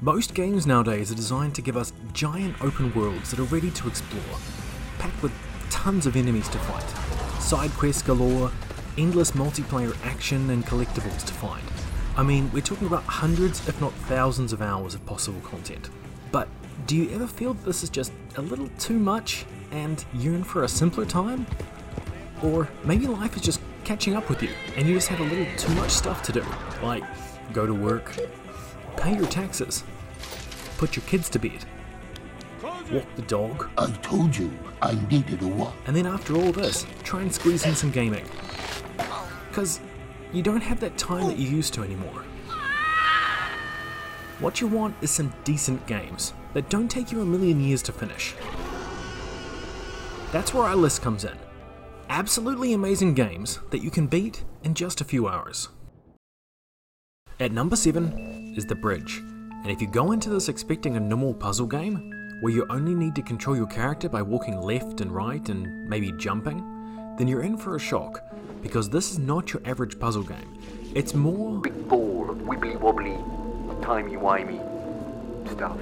Most games nowadays are designed to give us giant open worlds that are ready to explore, packed with tons of enemies to fight, side quests galore, endless multiplayer action and collectibles to find. I mean, we're talking about hundreds, if not thousands, of hours of possible content. But do you ever feel that this is just a little too much and yearn for a simpler time? Or maybe life is just catching up with you and you just have a little too much stuff to do, like go to work, pay your taxes, put your kids to bed, walk the dog, I told you I needed a walk. and then after all this, try and squeeze in some gaming. Because you don't have that time that you used to anymore. What you want is some decent games that don't take you a million years to finish. That's where our list comes in. Absolutely amazing games that you can beat in just a few hours. At number 7 is The Bridge, and if you go into this expecting a normal puzzle game, where you only need to control your character by walking left and right and maybe jumping, then you're in for a shock, because this is not your average puzzle game. It's more big ball of wibbly wobbly, timey wimey stuff.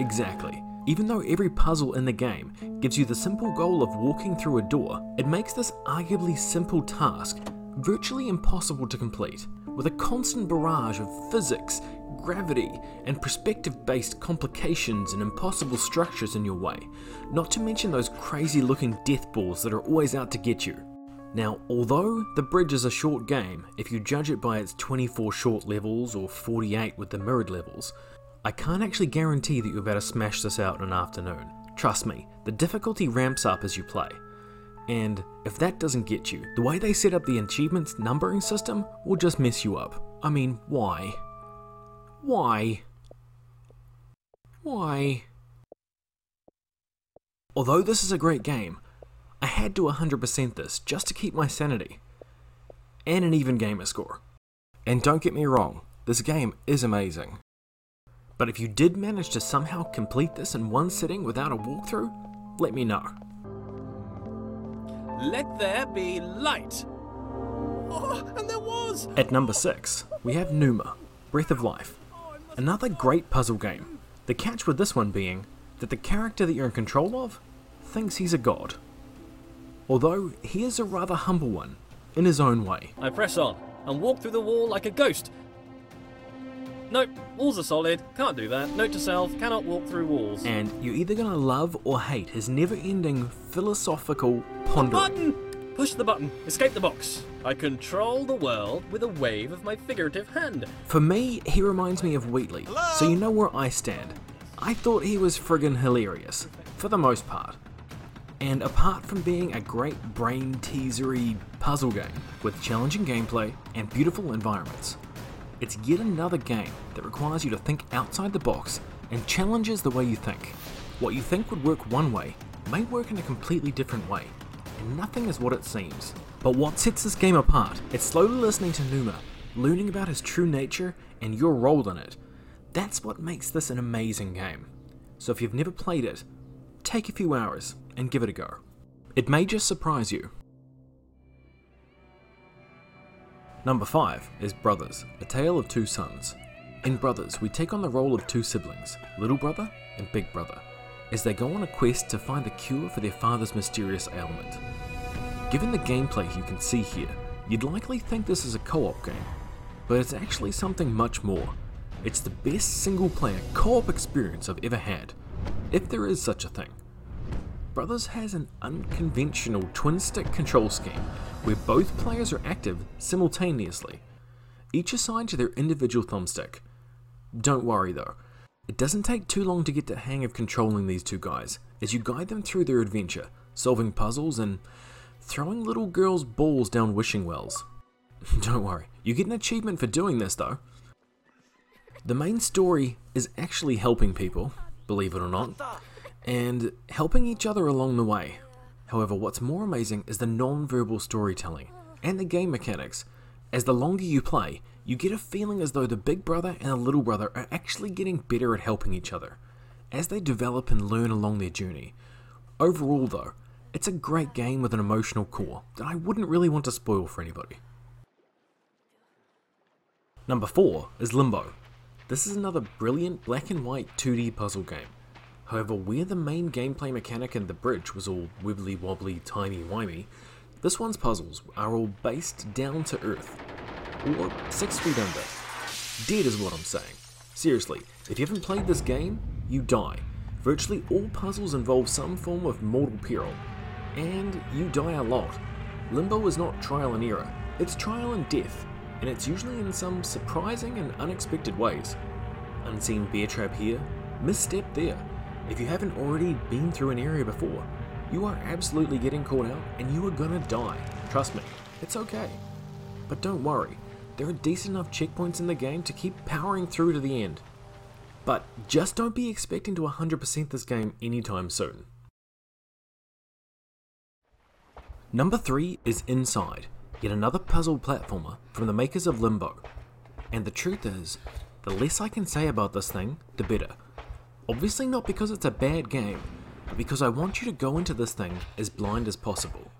Exactly. Even though every puzzle in the game gives you the simple goal of walking through a door, it makes this arguably simple task virtually impossible to complete, with a constant barrage of physics, gravity, and perspective based complications and impossible structures in your way, not to mention those crazy looking death balls that are always out to get you. Now, although The Bridge is a short game, if you judge it by its 24 short levels or 48 with the mirrored levels, I can't actually guarantee that be able to smash this out in an afternoon. Trust me, the difficulty ramps up as you play. And if that doesn't get you, the way they set up the achievements numbering system will just mess you up. I mean, why? Why? Why? Although this is a great game, I had to 100% this just to keep my sanity. And an even gamer score. And don't get me wrong, this game is amazing. But if you did manage to somehow complete this in one sitting without a walkthrough, let me know. Let there be light. Oh, and there was. At number 6, we have Pneuma, Breath of Life. Another great puzzle game. The catch with this one being that the character that you're in control of thinks he's a god. Although he is a rather humble one, in his own way. I press on and walk through the wall like a ghost. Nope, walls are solid. Can't do that. Note to self: cannot walk through walls. And you're either gonna love or hate his never ending philosophical pondering. Button! Push the button. Escape the box. I control the world with a wave of my figurative hand. For me, he reminds me of Wheatley, so you know where I stand. I thought he was friggin' hilarious, for the most part. And apart from being a great brain teasery puzzle game with challenging gameplay and beautiful environments, it's yet another game that requires you to think outside the box and challenges the way you think. What you think would work one way may work in a completely different way, and nothing is what it seems. But what sets this game apart is slowly listening to Pneuma, learning about his true nature and your role in it. That's what makes this an amazing game. So if you've never played it, take a few hours and give it a go. It may just surprise you. Number 5 is Brothers, A Tale of Two Sons. In Brothers, we take on the role of two siblings, little brother and big brother, as they go on a quest to find the cure for their father's mysterious ailment. Given the gameplay you can see here, you'd likely think this is a co op game, but it's actually something much more. It's the best single player co op experience I've ever had, if there is such a thing. Brothers has an unconventional twin stick control scheme where both players are active simultaneously, each assigned to their individual thumbstick. Don't worry though, it doesn't take too long to get the hang of controlling these two guys as you guide them through their adventure, solving puzzles and throwing little girls' balls down wishing wells. Don't worry, you get an achievement for doing this though. The main story is actually helping people, believe it or not, and helping each other along the way. However, what's more amazing is the non verbal storytelling and the game mechanics. As the longer you play, you get a feeling as though the big brother and the little brother are actually getting better at helping each other as they develop and learn along their journey. Overall, though, it's a great game with an emotional core that I wouldn't really want to spoil for anybody. Number 4 is Limbo. This is another brilliant black and white 2D puzzle game. However, where the main gameplay mechanic in the bridge was all wibbly wobbly, timey wimey, this one's puzzles are all based down to earth, or six feet under. Dead is what I'm saying. Seriously, if you haven't played this game, you die. Virtually all puzzles involve some form of mortal peril, and you die a lot. Limbo is not trial and error, it's trial and death, and it's usually in some surprising and unexpected ways. Unseen bear trap here, misstep there. If you haven't already been through an area before, you are absolutely getting caught out and you are gonna die. Trust me, it's okay. But don't worry, there are decent enough checkpoints in the game to keep powering through to the end. But just don't be expecting to 100% this game anytime soon. Number 3 is Inside, yet another puzzle platformer from the makers of Limbo. And the truth is, the less I can say about this thing, the better. Obviously, not because it's a bad game, because I want you to go into this thing as blind as possible.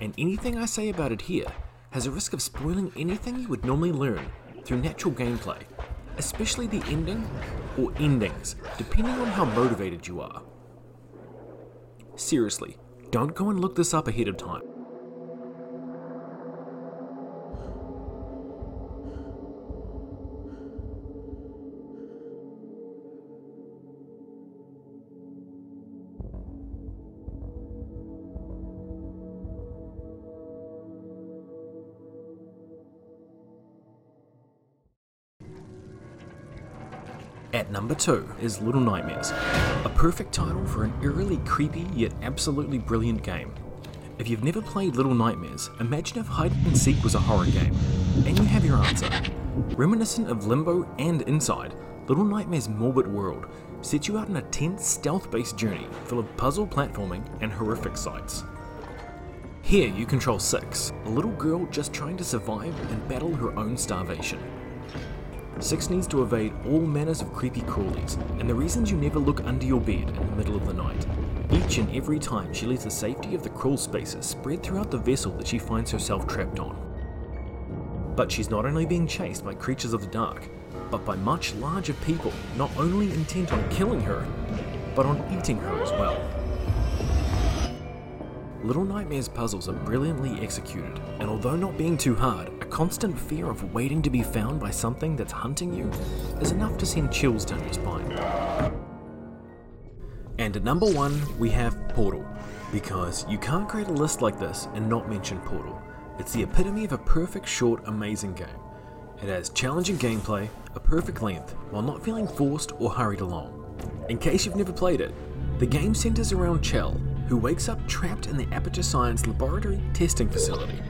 And anything I say about it here has a risk of spoiling anything you would normally learn through natural gameplay, especially the ending or endings, depending on how motivated you are. Seriously, don't go and look this up ahead of time. At number 2 is Little Nightmares, a perfect title for an eerily creepy yet absolutely brilliant game. If you've never played Little Nightmares, imagine if Hide and Seek was a horror game, and you have your answer. Reminiscent of Limbo and Inside, Little Nightmares' morbid world sets you out on a tense, stealth based journey full of puzzle platforming and horrific sights. Here you control Six, a little girl just trying to survive and battle her own starvation. Six needs to evade all manners of creepy crawlies, and the reasons you never look under your bed in the middle of the night. Each and every time she leaves the safety of the crawl spaces spread throughout the vessel that she finds herself trapped on. But she's not only being chased by creatures of the dark, but by much larger people not only intent on killing her, but on eating her as well. Little Nightmares puzzles are brilliantly executed, and although not being too hard, constant fear of waiting to be found by something that's hunting you is enough to send chills down your spine. And at number one, we have Portal, because you can't create a list like this and not mention Portal. It's the epitome of a perfect, short, amazing game. It has challenging gameplay, a perfect length, while not feeling forced or hurried along. In case you've never played it, the game centers around Chell, who wakes up trapped in the Aperture Science Laboratory testing facility.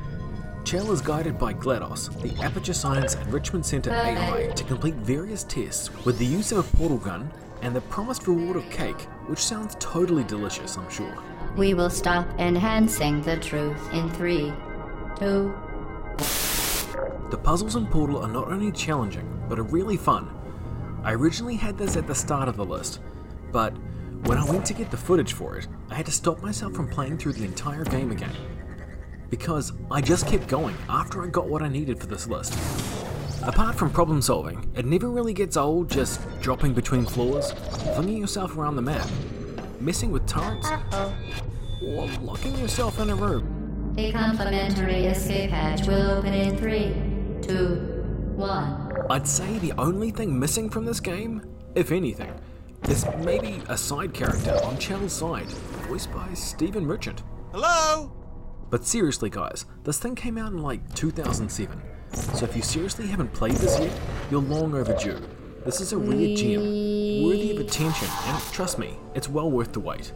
Chell is guided by GLaDOS, the Aperture Science Enrichment Center AI, to complete various tests with the use of a portal gun and the promised reward of cake, which sounds totally delicious, I'm sure. We will stop enhancing the truth in three, two, The puzzles in Portal are not only challenging, but are really fun. I originally had this at the start of the list, but when I went to get the footage for it, I had to stop myself from playing through the entire game again. Because I just kept going after I got what I needed for this list. Apart from problem solving, it never really gets old just dropping between floors, flinging yourself around the map, messing with turrets, or locking yourself in a room. a complimentary escape hatch will open in three, two, one. I'd say the only thing missing from this game, if anything, is maybe a side character on Chell's side, voiced by Stephen Merchant. Hello? But seriously, guys, this thing came out in like 2007, so if you seriously haven't played this yet, you're long overdue. This is a rare gem, worthy of attention, and trust me, it's well worth the wait.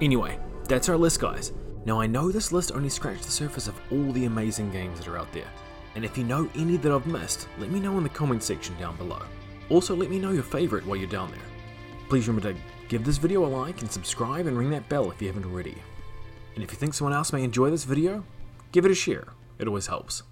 Anyway, that's our list, guys. Now, I know this list only scratched the surface of all the amazing games that are out there, and if you know any that I've missed, let me know in the comment section down below. Also, let me know your favourite while you're down there. Please remember to give this video a like and subscribe and ring that bell if you haven't already. And if you think someone else may enjoy this video, give it a share, it always helps.